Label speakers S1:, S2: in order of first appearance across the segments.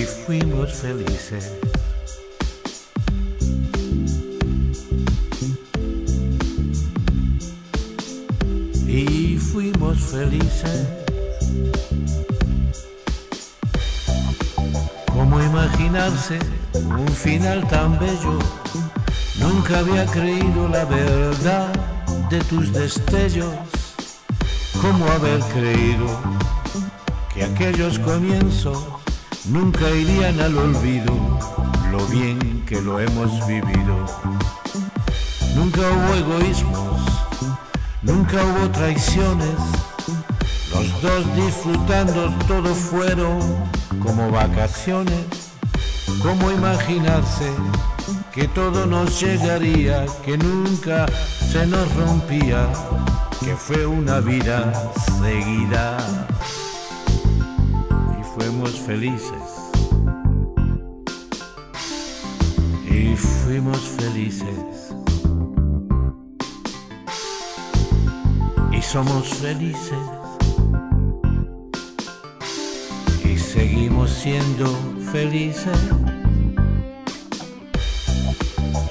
S1: fuimos felices. Y fuimos felices. ¿Cómo imaginarse un final tan bello? Nunca había creído la verdad de tus destellos. ¿Cómo haber creído que aquellos comienzos nunca irían al olvido? Lo bien que lo hemos vivido. Nunca hubo egoísmos, nunca hubo traiciones. Los dos disfrutando todo fueron como vacaciones. ¿Cómo imaginarse que todo nos llegaría, que nunca se nos rompía, que fue una vida seguida felices? Y fuimos felices. Y somos felices. Y seguimos siendo felices.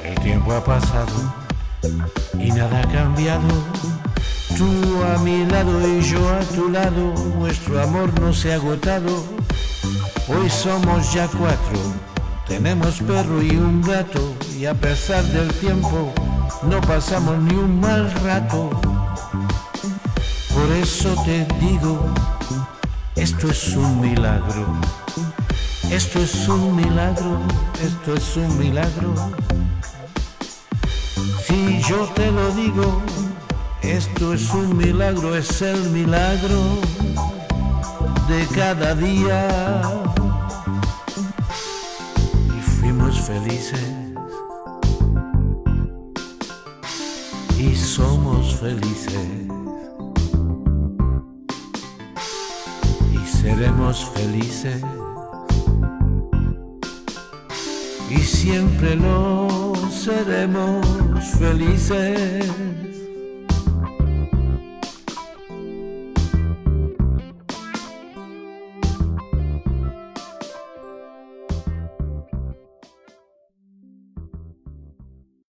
S1: El tiempo ha pasado y nada ha cambiado. Tú a mi lado y yo a tu lado, nuestro amor no se ha agotado. Hoy somos ya cuatro, tenemos perro y un gato, y a pesar del tiempo no pasamos ni un mal rato. Por eso te digo, esto es un milagro. Esto es un milagro, esto es un milagro. Si yo te lo digo, esto es un milagro, es el milagro de cada día. Y somos felices. Y seremos felices. Y siempre lo seremos felices.